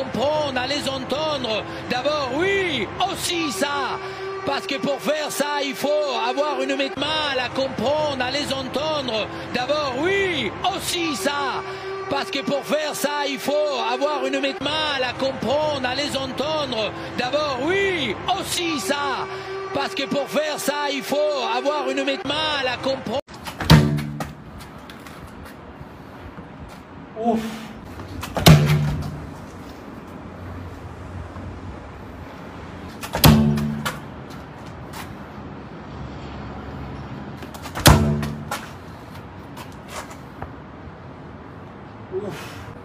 comprendre, à les entendre. D'abord, oui, aussi ça. Parce que pour faire ça, il faut avoir une main à la comprendre, à les entendre. D'abord, oui, aussi ça. Parce que pour faire ça, il faut avoir une main à la comprendre, à les entendre. D'abord, oui, aussi ça. Parce que pour faire ça, il faut avoir une main à la comprendre. Ouf Uf.